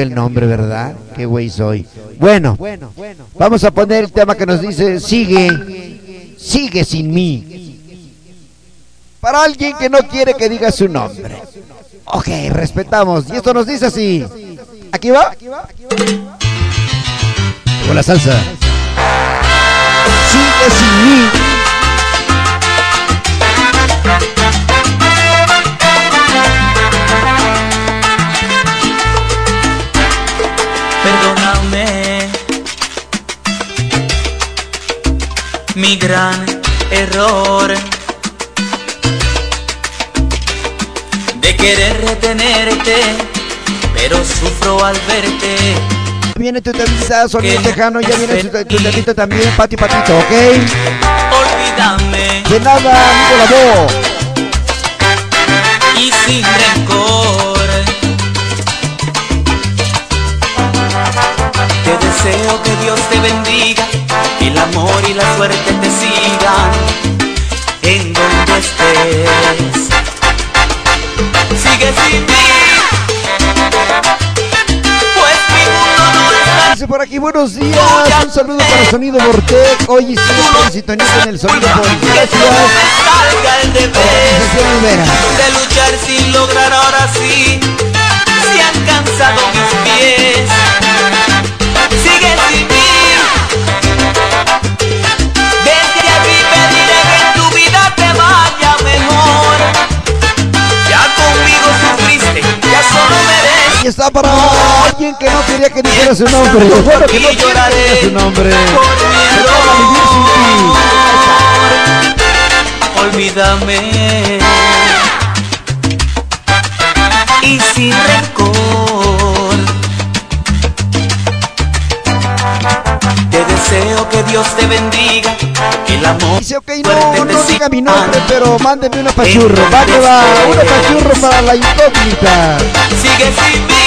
el nombre, ¿verdad? Qué güey soy. Bueno, vamos a poner el tema que nos dice, sigue, sigue sin mí. Para alguien que no quiere que diga su nombre. Ok, respetamos. Y esto nos dice así. ¿Aquí va? Con la salsa. Sigue sin mí. Mi gran error de querer retenerte, pero sufro al verte. Viene tu sonido Que- tejano, ya viene tu, temita también, pati patito, ¿ok? Olvídame De nada, amigo la voz. y sin suerte te sigan en donde estés. Sigue sin mí, pues mi mundo no está por aquí, buenos días. Un saludo para Sonido Vortec. Hoy en sintonía con el sonido que Gracias. me salga el deber. De luchar sin lograr ahora sí alguien que no quería que dijera su nombre. Bueno, que no quiere que diga su nombre. Olvídame y sin rencor. Te deseo que Dios te bendiga, que el amor Dice, ok, no, no diga mi nombre, pero mándeme una pachurro. Va que va, una pachurro para la incógnita. sigue sin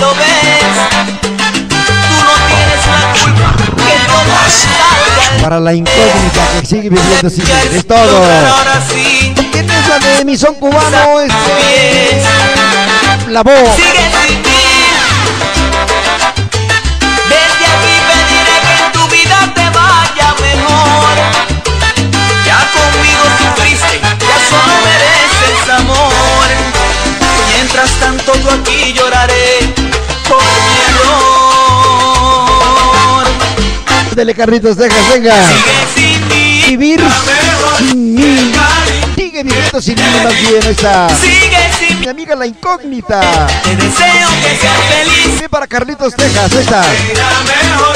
lo ves. Tú no tienes la culpa que todo salga Para la incógnita que sigue viviendo sin. Es todo. Lograr ahora sí, ¿Quién es la de mi son cubano? la voz. Sigue Dele Carlitos, dejas, venga. Sigue sin mí. Vivir sin mí. Sigue viviendo sin mí, más bien esa. Sigue sin mí. Mi amiga la incógnita. Te deseo que seas feliz. Bien para Carlitos, Texas, esta. Recuerda,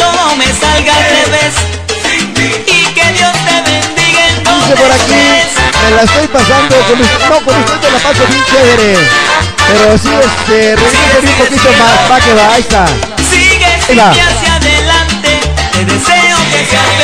todo me salga al revés. Y que Dios te bendiga en donde por aquí, me la estoy pasando con usted. No, con usted me la paso bien chévere. Pero sí, este, regrese un poquito más. Va que va, ahí está. Sigue sigue hacia adelante. Te deseo que seas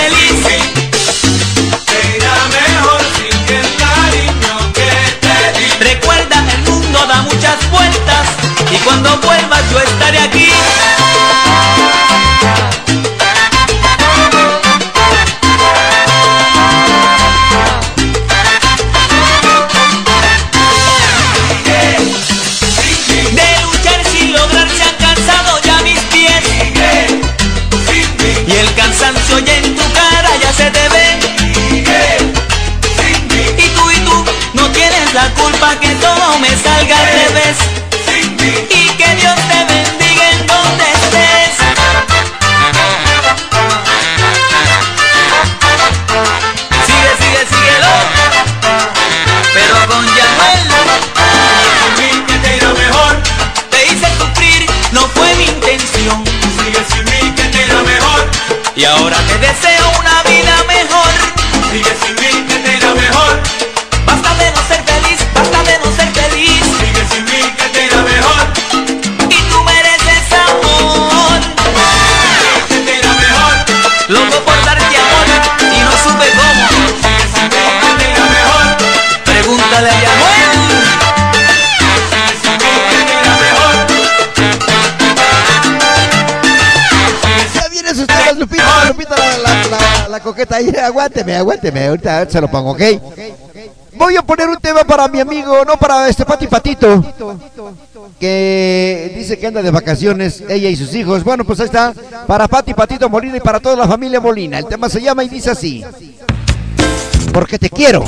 Y el cansancio ya en tu cara ya se te ve. Y tú y tú no tienes la culpa que todo me salga al revés. Ahora te deseo la, coqueta ahí. Aguánteme, aguánteme. Ahorita se lo pongo, ¿ok? Voy a poner un tema para mi amigo, no para este Pati Patito, que dice que anda de vacaciones, ella y sus hijos. Bueno, pues ahí está, para Pati Patito Molina y para toda la familia Molina. El tema se llama y dice así. Porque te quiero.